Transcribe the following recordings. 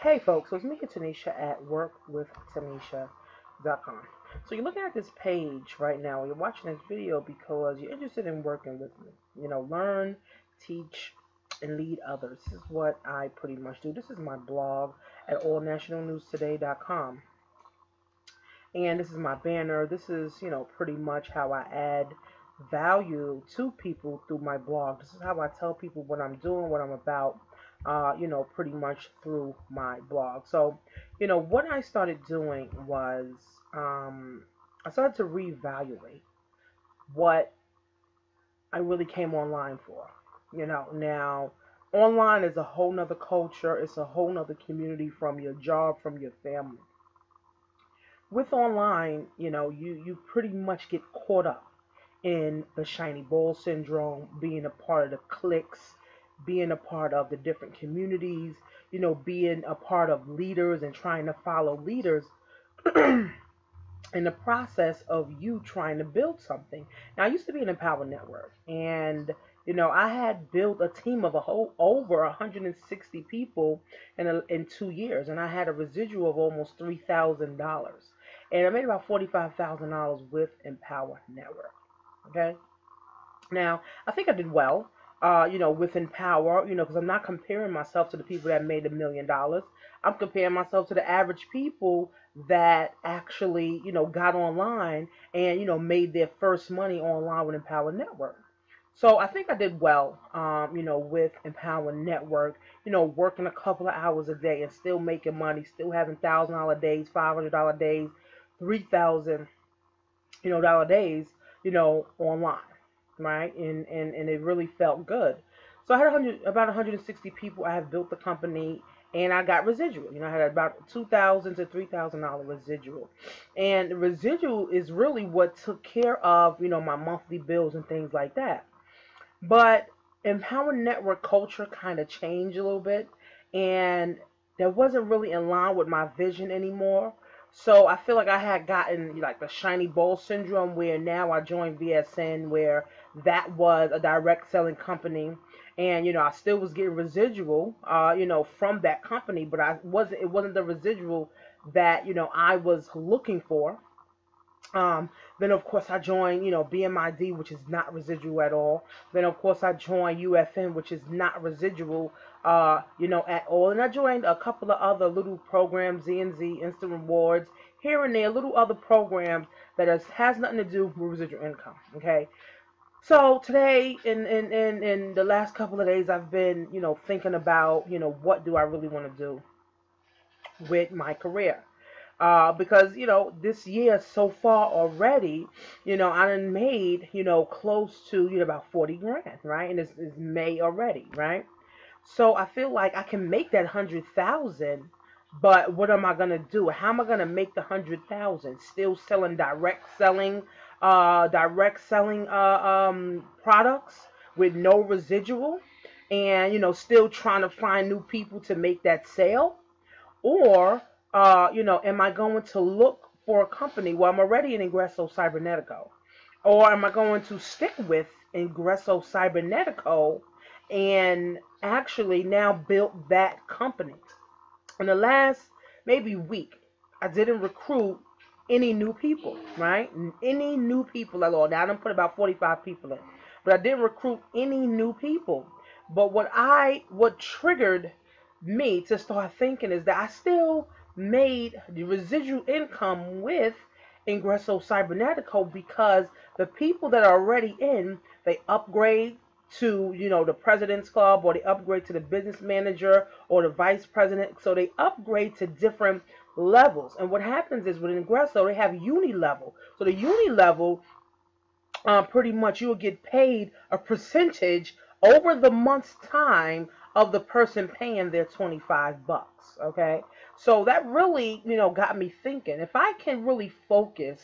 Hey folks, so it's me and Tanisha at workwithtanisha.com. So you're looking at this page right now, you're watching this video because you're interested in working with me. You know, learn, teach, and lead others. This is what I pretty much do. This is my blog at allnationalnewstoday.com. And this is my banner. This is, you know, pretty much how I add value to people through my blog. This is how I tell people what I'm doing, what I'm about, uh, you know, pretty much through my blog. So, you know, what I started doing was um, I started to reevaluate what I really came online for. You know, now online is a whole nother culture, it's a whole nother community from your job, from your family. With online, you know, you, you pretty much get caught up in the shiny ball syndrome, being a part of the cliques, being a part of the different communities, you know, being a part of leaders and trying to follow leaders in the process of you trying to build something. Now, I used to be an Empower Network, and you know, I had built a team of a whole over 160 people in a, in two years, and I had a residual of almost three thousand dollars, and I made about forty-five thousand dollars with Empower Network. Okay, now I think I did well uh, you know, with Empower, you know, because I'm not comparing myself to the people that made a million dollars. I'm comparing myself to the average people that actually, you know, got online and, you know, made their first money online with Empower Network. So I think I did well, um, you know, with Empower Network, you know, working a couple of hours a day and still making money, still having thousand dollar days, five hundred dollar days, three thousand, you know, dollar days, you know, online right? And, and, and it really felt good. So I had 100, about 160 people. I have built the company and I got residual. You know, I had about two thousand to three thousand dollar residual, and the residual is really what took care of you know my monthly bills and things like that. But Empower Network culture kind of changed a little bit, and that wasn't really in line with my vision anymore. So I feel like I had gotten like the shiny bowl syndrome, where now I joined VSN, where that was a direct selling company. And you know I still was getting residual uh you know from that company but I wasn't it wasn't the residual that you know I was looking for um then of course I joined you know BMID which is not residual at all. Then of course I joined UFN which is not residual uh you know at all. And I joined a couple of other little programs ZNZ instant rewards here and there little other programs that has, has nothing to do with residual income okay? So today, in, in, in, in the last couple of days, I've been, you know, thinking about, you know, what do I really want to do with my career. Uh, because, you know, this year so far already, you know, I done made, you know, close to, you know, about 40 grand, right? And it's, it's May already, right? So I feel like I can make that 100,000, but what am I to do? How am I to make the 100,000? Still selling direct selling, uh, direct selling uh, um, products with no residual and you know still trying to find new people to make that sale or uh, you know am i going to look for a company well i'm already in ingresso cybernetico or am i going to stick with ingresso cybernetico and actually now build that company in the last maybe week i didn't recruit any new people, right? Any new people at all. Now I done put about 45 people in, but I didn't recruit any new people. But what I, what triggered me to start thinking is that I still made the residual income with Ingresso Cybernetico because the people that are already in, they upgrade to, you know, the president's club or they upgrade to the business manager or the vice president. So they upgrade to different levels. And what happens is with Ingresso, they have uni level. So the uni level, uh, pretty much you will get paid a percentage over the month's time of the person paying their 25 bucks. Okay. So that really, you know, got me thinking if I can really focus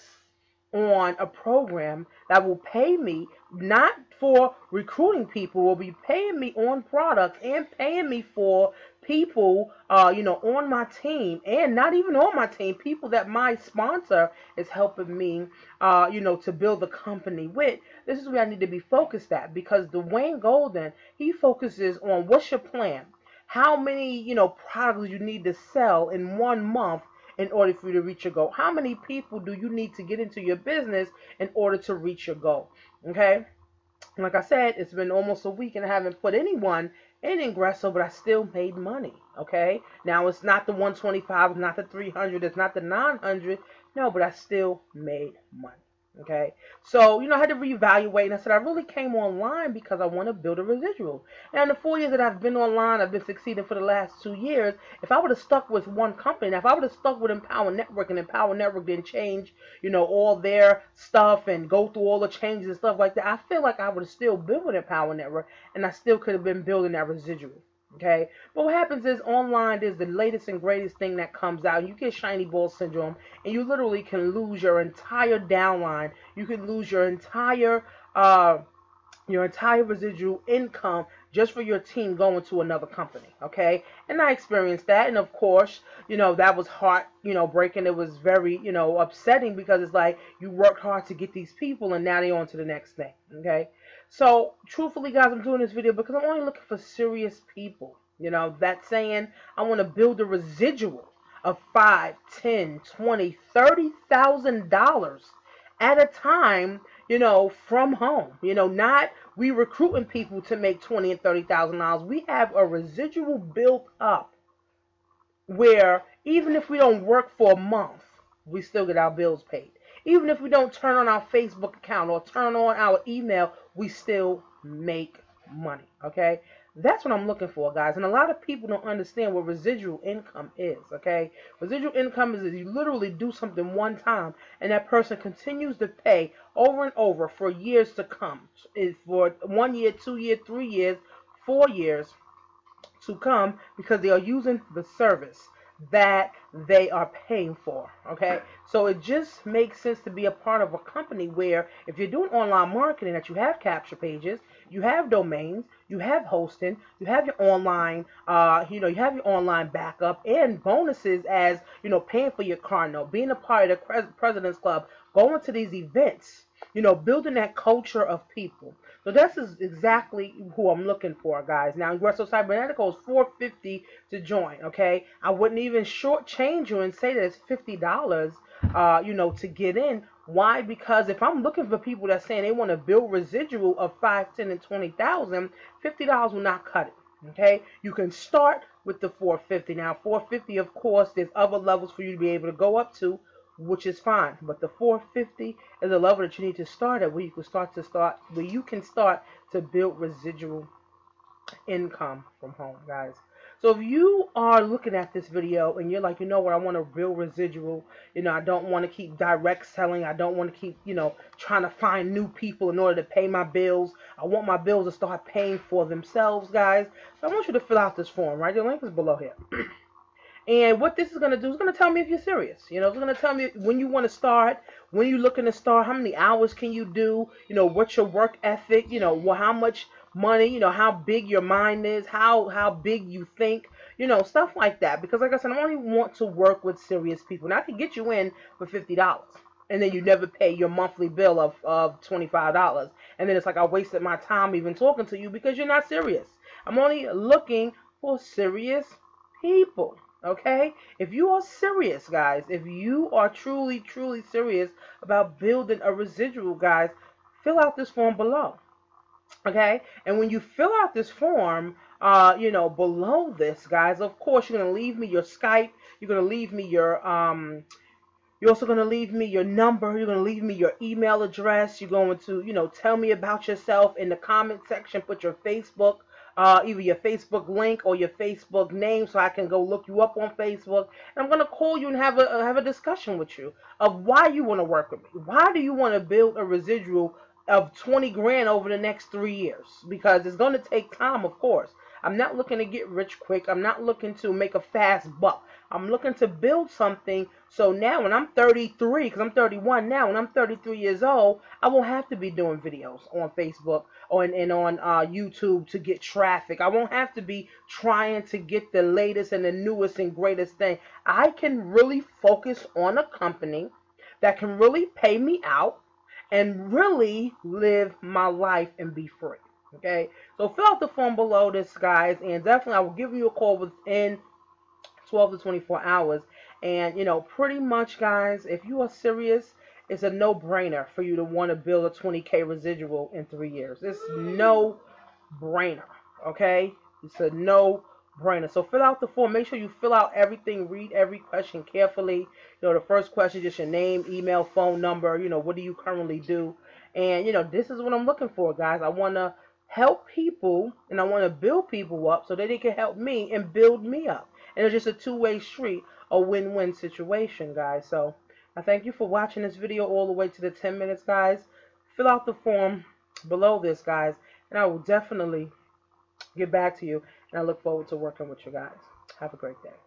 on a program that will pay me not for recruiting people will be paying me on products and paying me for people uh you know on my team and not even on my team people that my sponsor is helping me uh you know to build the company with. This is where I need to be focused at because Dwayne Golden he focuses on what's your plan? How many, you know, products you need to sell in one month in order for you to reach your goal. How many people do you need to get into your business in order to reach your goal? Okay? Like I said, it's been almost a week and I haven't put anyone in Ingresso, but I still made money. Okay? Now it's not the 125, it's not the 300, it's not the 900. No, but I still made money. Okay, so you know I had to reevaluate, and I said I really came online because I want to build a residual. And the four years that I've been online, I've been succeeding for the last two years. If I would have stuck with one company, now if I would have stuck with Empower Network, and Empower Network didn't change, you know, all their stuff and go through all the changes and stuff like that, I feel like I would have still been with Empower Network, and I still could have been building that residual. Okay, but what happens is online is the latest and greatest thing that comes out. You get shiny ball syndrome, and you literally can lose your entire downline. You can lose your entire uh, your entire residual income just for your team going to another company. Okay, and I experienced that, and of course, you know that was heart, you know, breaking. It was very, you know, upsetting because it's like you worked hard to get these people, and now they're on to the next thing. Okay. So, truthfully, guys, I'm doing this video because I'm only looking for serious people. You know, that saying, I want to build a residual of five, ten, twenty, thirty thousand dollars at a time, you know, from home. You know, not we recruiting people to make twenty and thirty thousand dollars. We have a residual built up where even if we don't work for a month, we still get our bills paid. Even if we don't turn on our Facebook account or turn on our email, we still make money. Okay? That's what I'm looking for, guys. And a lot of people don't understand what residual income is, okay? Residual income is that you literally do something one time and that person continues to pay over and over for years to come. For one year, two year, three years, four years to come because they are using the service that they are paying for. Okay, so it just makes sense to be a part of a company where if you're doing online marketing, that you have capture pages, you have domains, you have hosting, you have your online, uh, you know, you have your online backup and bonuses as you know, paying for your car note, being a part of the President's Club, going to these events, you know, building that culture of people. So this is exactly who I'm looking for, guys. Now, Ingresso Cybernetico is 450 to join, okay? I wouldn't even shortchange you and say that it's $50, uh, you know, to get in. Why? Because if I'm looking for people that's saying they want to build residual of 5, 10, and 20,000, $50 will not cut it. Okay, you can start with the 450. Now, 450, of course, there's other levels for you to be able to go up to which is fine. But the 450 is a level that you need to start at where you can start to start where you can start to build residual income from home, guys. So if you are looking at this video and you're like, you know what, I want a real residual, you know, I don't want to keep direct selling, I don't want to keep, you know, trying to find new people in order to pay my bills. I want my bills to start paying for themselves, guys. So I want you to fill out this form, right? The link is below here. And what this is going to do is going to tell me if you're serious. You know, it's going to tell me when you want to start, when you're looking to start, how many hours can you do, you know, what's your work ethic, you know, well, how much money, you know, how big your mind is, how how big you think, you know, stuff like that. Because like I said, I only want to work with serious people. Now I can get you in for fifty dollars. And then you never pay your monthly bill of, of $25. And then it's like I wasted my time even talking to you because you're not serious. I'm only looking for serious people. Okay? If you are serious, guys, if you are truly, truly serious about building a residual, guys, fill out this form below. Okay? And when you fill out this form, uh, you know, below this, guys, of course, you're going to leave me your Skype. You're going to leave me your, um, you're also going to leave me your number. You're going to leave me your email address. You're going to, you know, tell me about yourself in the comment section. Put your Facebook uh, either your Facebook link or your Facebook name so I can go look you up on Facebook. And I'm going to call you and have a, have a discussion with you of why you want to work with me. Why do you want to build a residual of 20 grand over the next three years? Because it's going to take time, of course. I'm not looking to get rich quick. I'm not looking to make a fast buck. I'm looking to build something so now when I'm 33, because I'm 31 now, when I'm 33 years old, I won't have to be doing videos on Facebook or and, on uh, YouTube to get traffic. I won't have to be trying to get the latest and the newest and greatest thing. I can really focus on a company that can really pay me out and really live my life and be free. Okay, so fill out the form below this, guys, and definitely I will give you a call within 12 to 24 hours. And you know, pretty much, guys, if you are serious, it's a no-brainer for you to want to build a 20k residual in three years. It's no brainer. Okay, it's a no brainer. So fill out the form. Make sure you fill out everything. Read every question carefully. You know, the first question just your name, email, phone number. You know, what do you currently do? And you know, this is what I'm looking for, guys. I want to help people and I want to build people up so that they can help me and build me up. And it's just a two-way street, a win-win situation, guys. So I thank you for watching this video all the way to the 10 minutes, guys. Fill out the form below this, guys, and I will definitely get back to you. And I look forward to working with you guys. Have a great day.